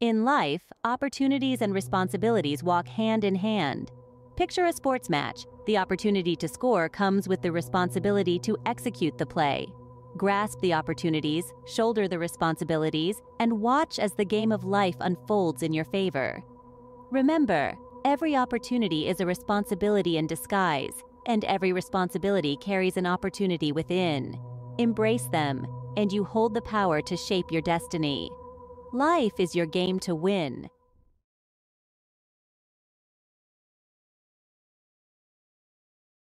In life, opportunities and responsibilities walk hand in hand. Picture a sports match. The opportunity to score comes with the responsibility to execute the play. Grasp the opportunities, shoulder the responsibilities, and watch as the game of life unfolds in your favor. Remember, every opportunity is a responsibility in disguise, and every responsibility carries an opportunity within. Embrace them, and you hold the power to shape your destiny. Life is your game to win.